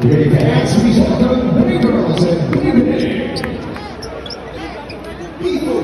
Ready to dance? Please welcome Bunny Girls and Bunny People,